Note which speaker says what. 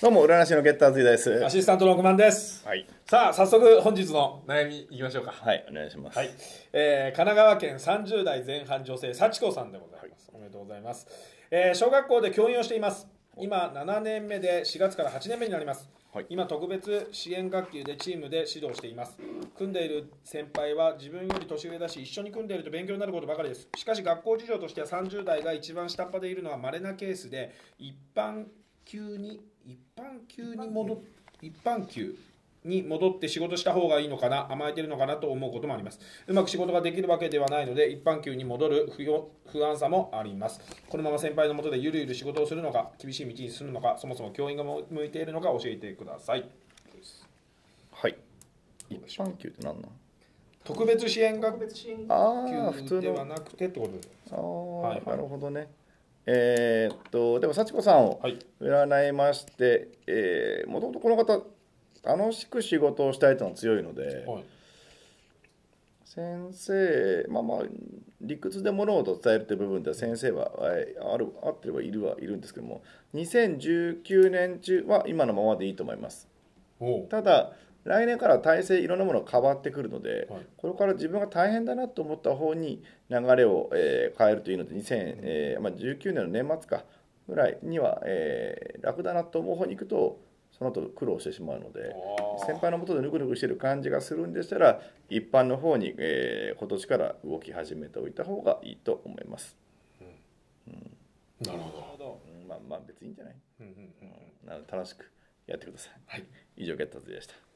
Speaker 1: どうも占い師のゲッターズイです。
Speaker 2: アシスタントの6万です。
Speaker 1: はい。
Speaker 2: さあ、早速本日の悩みいきましょうか。
Speaker 1: はいお願いします。
Speaker 2: はい、えー神奈川県30代前半女性幸子さんでございます、おめでとうございます、えー小学校で教員をしています。今7年目で4月から8年目になります、
Speaker 1: はい。
Speaker 2: 今特別支援学級でチームで指導しています。組んでいる先輩は自分より年上だし一緒に組んでいると勉強になることばかりです。しかし学校事情としては30代が一番下っ端でいるのは稀なケースで一般級に一般級に戻っ一般級に戻って仕事した方がいいのかな甘えてるのかなと思うこともあります。うまく仕事ができるわけではないので一般級に戻る不安さもあります。このまま先輩のもとでゆるゆる仕事をするのか厳しい道に進むのかそもそも教員が向いているのか教えてください。
Speaker 1: はい。一般級って何なん？
Speaker 2: 特別支援学級では
Speaker 1: の
Speaker 2: なくてってことです。
Speaker 1: ああ、
Speaker 2: はい。
Speaker 1: なるほどねえーっとでも幸子さんを
Speaker 2: はい。
Speaker 1: 占いまして、えーもともとこの方楽しく仕事をしたいというのが強いので、
Speaker 2: はい。
Speaker 1: 先生まあまあ理屈で物事を伝えるという部分では先生はえーある合ってればいるはいるんですけども2019年中は今のままでいいと思います。ただ来年から体制いろんなものが変わってくるので、
Speaker 2: はい。
Speaker 1: これから自分が大変だなと思った方に流れを、えー変えるというので2019、えーまあ、19年の年末かぐらいには、えー楽だなと思う方に行くとその後苦労してしまうので先輩のもとでぬくぬくしてる感じがするんでしたら一般の方に、えー今年から動き始めておいた方がいいと思います。
Speaker 2: なるほど。
Speaker 1: うん。まあまあ別にいいんじゃない、
Speaker 2: うんうんうん。
Speaker 1: うん。な楽しくやってください。
Speaker 2: はい。
Speaker 1: 以上ゲッターズでした。